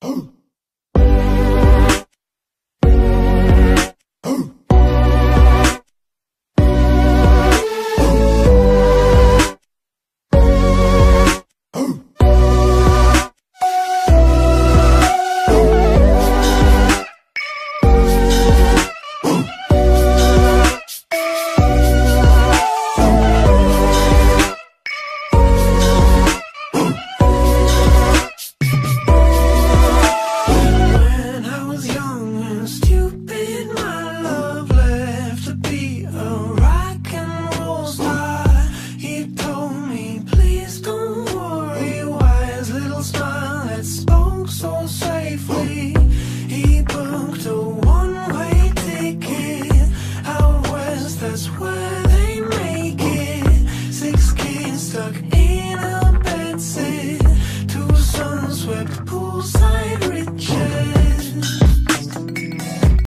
When me,